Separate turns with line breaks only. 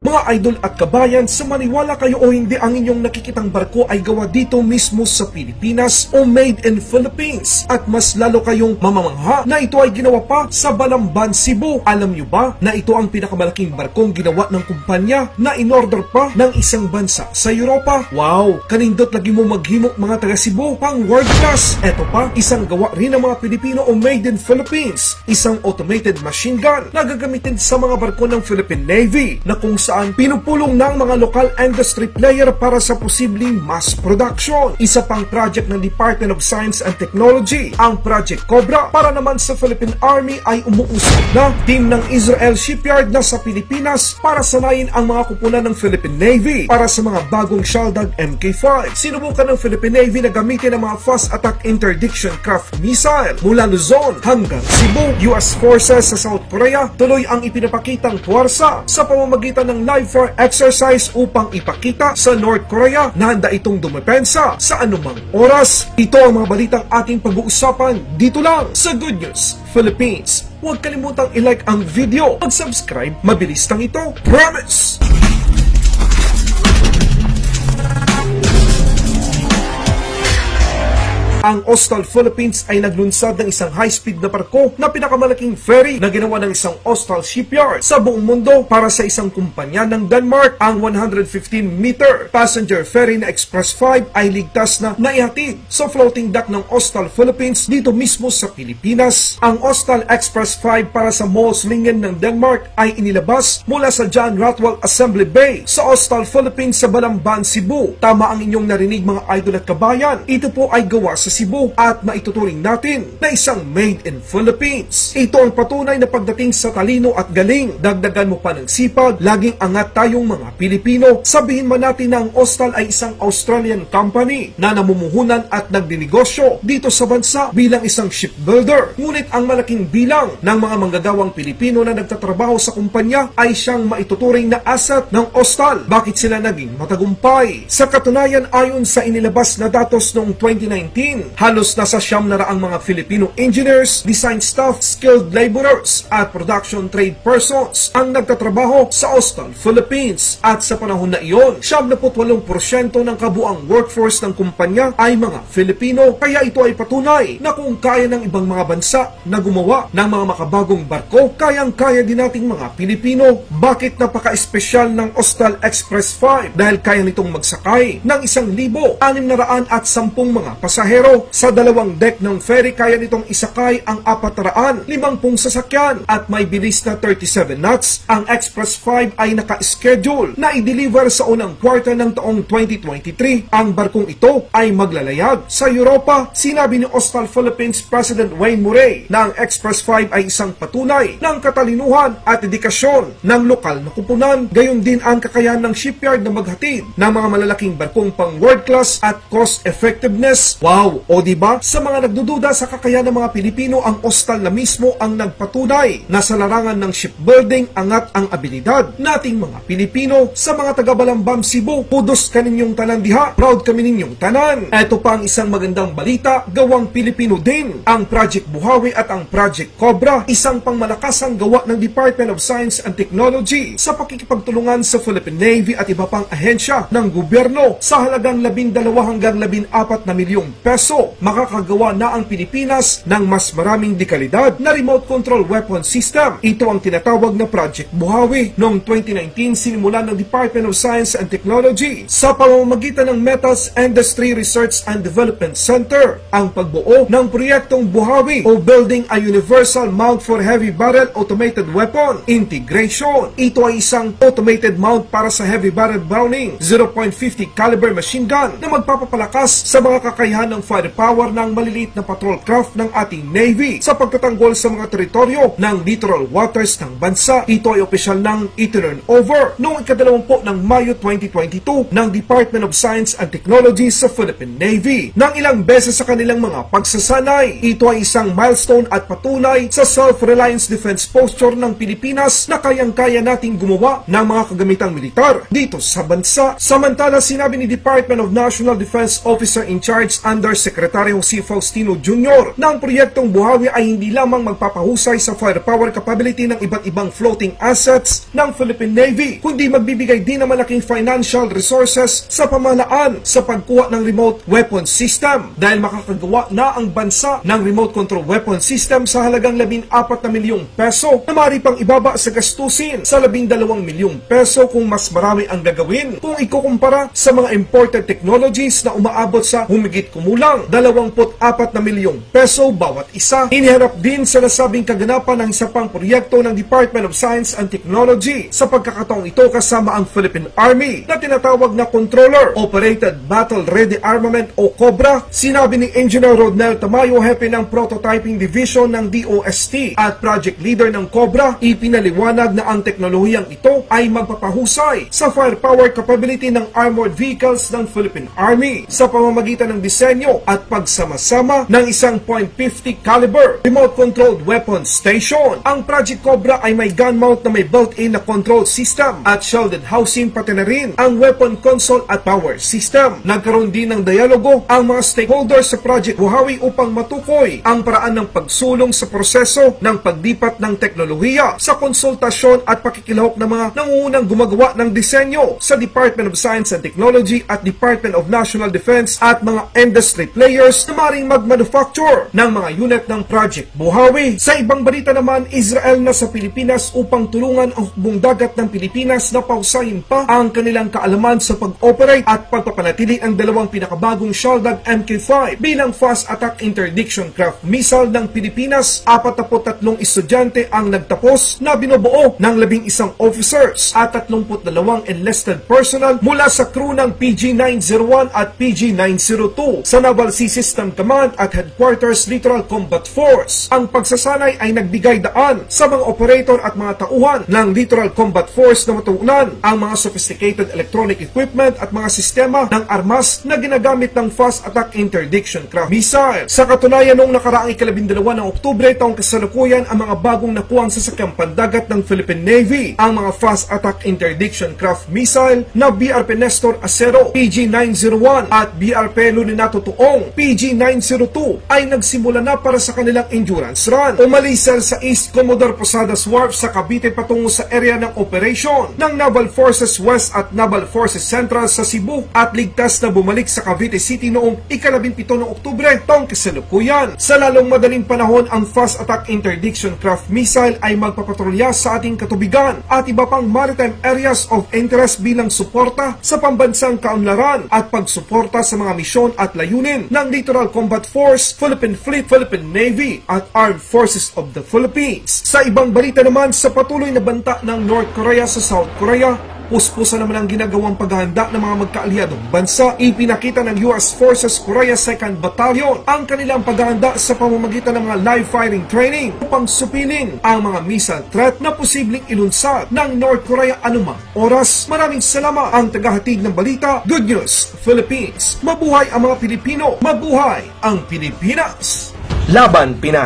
Mga idol at kabayan, sa maniwala kayo o hindi ang inyong nakikitang barko ay gawa dito mismo sa Pilipinas o made in Philippines. At mas lalo kayong mamamangha na ito ay ginawa pa sa Balamban, Cebu. Alam nyo ba na ito ang pinakamalaking barkong ginawa ng kumpanya na in-order pa ng isang bansa sa Europa? Wow! Kanindot lagi mo maghimok mga taga Cebu pang world class. Ito pa, isang gawa rin ng mga Pilipino o made in Philippines. Isang automated machine gun na gagamitin sa mga barko ng Philippine Navy na kung saan pinupulong ng mga local industry player para sa posibleng mass production. Isa pang project ng Department of Science and Technology, ang Project Cobra, para naman sa Philippine Army ay umuusap na team ng Israel Shipyard na sa Pilipinas para sanayin ang mga kupunan ng Philippine Navy para sa mga bagong Shaldag MK5. Sinubukan ng Philippine Navy na gamitin ang mga fast attack interdiction craft missile mula Luzon hanggang Cebu. US forces sa South Korea tuloy ang ipinapakitang puwersa sa pamamagitan ng live fire exercise upang ipakita sa North Korea na handa itong dumepensa sa anumang oras. Ito ang mga balitang ating pag-uusapan dito lang sa Good News Philippines. Huwag kalimutang i-like ang video, mag-subscribe, mabilis lang ito. Promise! Ang Ostal Philippines ay naglunsad ng isang high-speed na barko na pinakamalaking ferry na ginawa ng isang Ostal shipyard sa buong mundo para sa isang kumpanya ng Denmark. Ang 115-meter passenger ferry na Express 5 ay ligtas na naihatid sa floating dock ng Ostal Philippines dito mismo sa Pilipinas. Ang Ostal Express 5 para sa Målslingen ng Denmark ay inilabas mula sa John Ratwell Assembly Bay sa Ostal Philippines sa Balamban, Cebu. Tama ang inyong narinig mga idol at kabayan. Ito po ay gawa sa Cebu at maituturing natin na isang made in Philippines. Ito ang patunay na pagdating sa talino at galing. Dagdagan mo pa ng sipag, laging angat tayong mga Pilipino. Sabihin man natin na ang Ostal ay isang Australian company na namumuhunan at nagdinegosyo dito sa bansa bilang isang shipbuilder. Ngunit ang malaking bilang ng mga manggagawang Pilipino na nagtatrabaho sa kumpanya ay siyang maituturing na asset ng Ostal. Bakit sila naging matagumpay? Sa katunayan ayon sa inilabas na datos noong 2019, halos nasa siyam na raang mga Filipino engineers, design staff, skilled laborers at production trade persons ang nagtatrabaho sa Austin, Philippines. At sa panahon na iyon, 78% ng kabuang workforce ng kumpanya ay mga Filipino. Kaya ito ay patunay na kung kaya ng ibang mga bansa na gumawa ng mga makabagong barko, kayang-kaya din nating mga Pilipino. Bakit napaka-espesyal ng Ostal Express 5? Dahil kaya nitong magsakay ng 1,610 mga pasahero sa dalawang deck ng ferry kaya nitong isakay ang 450 sasakyan at may bilis na 37 knots. Ang Express 5 ay naka-schedule na i-deliver sa unang kwarta ng taong 2023. Ang barkong ito ay maglalayag sa Europa. Sinabi ni Ostal Philippines President Wayne Murray na ang Express 5 ay isang patunay ng katalinuhan at dedikasyon ng lokal na kupunan. Gayon din ang kakayahan ng shipyard na maghatid ng mga malalaking barkong pang world class at cost effectiveness. Wow! O di ba? Sa mga nagdududa sa kakayahan ng mga Pilipino, ang Ostal na mismo ang nagpatunay na sa larangan ng shipbuilding angat ang abilidad nating mga Pilipino sa mga taga-Balambam Cebu. Kudos kaninyong tanan diha. Proud kami ninyong tanan. Ito pa ang isang magandang balita, gawang Pilipino din. Ang Project Buhawi at ang Project Cobra, isang pangmalakasang gawa ng Department of Science and Technology sa pakikipagtulungan sa Philippine Navy at iba pang ahensya ng gobyerno sa halagang 12 hanggang 14 na milyong peso kaso makakagawa na ang Pilipinas ng mas maraming dekalidad na remote control weapon system. Ito ang tinatawag na Project Buhawi. Noong 2019, sinimulan ng Department of Science and Technology sa pamamagitan ng Metals Industry Research and Development Center ang pagbuo ng proyektong Buhawi o Building a Universal Mount for Heavy Barrel Automated Weapon Integration. Ito ay isang automated mount para sa heavy barrel Browning 0.50 caliber machine gun na magpapapalakas sa mga kakayahan ng firepower ng maliliit na patrol craft ng ating Navy sa pagtatanggol sa mga teritoryo ng littoral waters ng bansa. Ito ay opisyal ng iturn over noong ikadalawampu ng Mayo 2022 ng Department of Science and Technology sa Philippine Navy. Nang ilang beses sa kanilang mga pagsasanay, ito ay isang milestone at patunay sa self-reliance defense posture ng Pilipinas na kayang-kaya nating gumawa ng mga kagamitang militar dito sa bansa. Samantala, sinabi ni Department of National Defense Officer in Charge Under Secretary Jose Faustino Jr. na ang proyektong Buhawi ay hindi lamang magpapahusay sa firepower capability ng iba't ibang floating assets ng Philippine Navy, kundi magbibigay din ng malaking financial resources sa pamahalaan sa pagkuha ng remote weapon system dahil makakagawa na ang bansa ng remote control weapon system sa halagang 14 na milyong peso na maaari pang ibaba sa gastusin sa 12 milyong peso kung mas marami ang gagawin kung ikukumpara sa mga imported technologies na umaabot sa humigit kumulang 24 na milyong peso bawat isa. Iniharap din sa nasabing kaganapan ng isa pang proyekto ng Department of Science and Technology sa pagkakataong ito kasama ang Philippine Army na tinatawag na Controller Operated Battle Ready Armament o COBRA. Sinabi ni Engineer Rodnel Tamayo, hepe ng Prototyping Division ng DOST at project leader ng COBRA, ipinaliwanag na ang teknolohiyang ito ay magpapahusay sa firepower capability ng armored vehicles ng Philippine Army sa pamamagitan ng disenyo at pagsama-sama ng isang .50 caliber remote-controlled weapon station. Ang Project Cobra ay may gun mount na may built-in na control system at shielded housing pati na rin ang weapon console at power system. Nagkaroon din ng dialogo ang mga stakeholders sa Project Buhawi upang matukoy ang paraan ng pagsulong sa proseso ng pagdipat ng teknolohiya sa konsultasyon at pakikilahok ng mga nangungunang gumagawa ng disenyo sa Department of Science and Technology at Department of National Defense at mga industry players na maring mag-manufacture ng mga unit ng Project Buhawi. Sa ibang balita naman, Israel na sa Pilipinas upang tulungan ang hukbong dagat ng Pilipinas na pausayin pa ang kanilang kaalaman sa pag-operate at pagpapanatili ang dalawang pinakabagong Shaldag Mk5 bilang fast attack interdiction craft missile ng Pilipinas. 43 estudyante ang nagtapos na binubuo ng 11 officers at 32 enlisted personnel mula sa crew ng PG-901 at PG-902 sa Naval Sea System Command at Headquarters Littoral Combat Force. Ang pagsasanay ay nagbigay daan sa mga operator at mga tauhan ng Littoral Combat Force na matuunan ang mga sophisticated electronic equipment at mga sistema ng armas na ginagamit ng Fast Attack Interdiction Craft Missile. Sa katunayan noong nakaraang ikalabindalawa ng Oktubre taong kasalukuyan ang mga bagong nakuhang sasakyang pandagat ng Philippine Navy, ang mga Fast Attack Interdiction Craft Missile na BRP Nestor Acero PG-901 at BRP Luninato Tuong PG-902 ay nagsimula na para sa kanilang endurance run. Umalis sa East Commodore Posadas Wharf sa Cavite patungo sa area ng operation ng Naval Forces West at Naval Forces Central sa Cebu at ligtas na bumalik sa Cavite City noong ikalabimpito ng Oktubre taong kasalukuyan. Sa lalong madaling panahon, ang Fast Attack Interdiction Craft Missile ay magpapatrolya sa ating katubigan at iba pang maritime areas of interest bilang suporta sa pambansang kaunlaran at pagsuporta sa mga misyon at layunin ng Littoral Combat Force, Philippine Fleet, Philippine Navy at Armed Forces of the Philippines. Sa ibang balita naman, sa patuloy na banta ng North Korea sa South Korea, puspusan naman ang ginagawang paghahanda ng mga magkaalyadong bansa. Ipinakita ng US Forces Korea 2nd Battalion ang kanilang paghahanda sa pamamagitan ng mga live firing training upang supilin ang mga missile threat na posibleng ilunsad ng North Korea anumang oras. Maraming salamat ang tagahatid ng balita. Good News Philippines. Mabuhay ang mga Pilipino. Mabuhay ang Pilipinas.
Laban Pinas